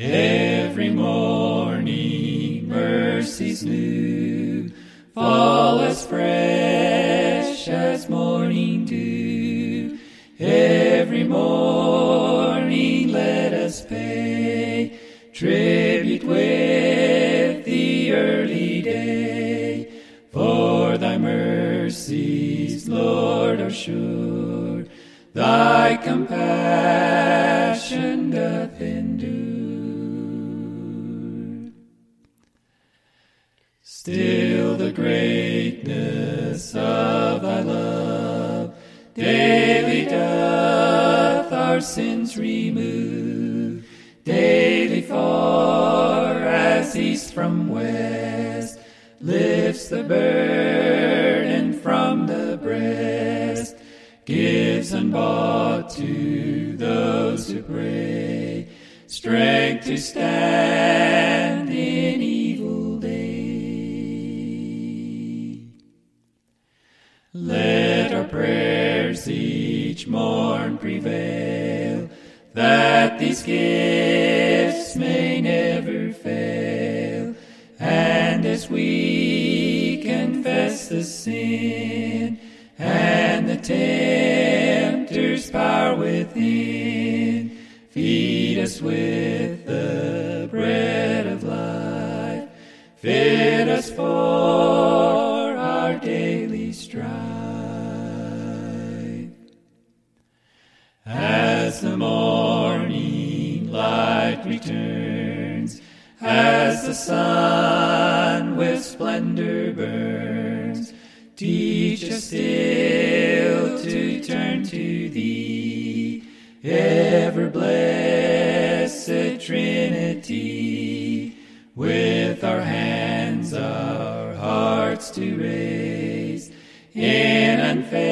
Every morning mercies new fall as fresh as morning dew. Every morning let us pay tribute with the early day. For thy mercies, Lord, are sure. Thy compassion doth endure. Still the greatness of thy love daily doth our sins remove. Daily far as east from west lifts the burden from the breast, gives unbought to those who pray strength to stand in Let our prayers each morn prevail, that these gifts may never fail. And as we confess the sin and the tempter's power within, feed us with the bread of life, fit us for As the morning light returns, as the sun with splendor burns, teach us still to turn to thee, ever blessed Trinity, with our hands, our hearts to raise in unfailing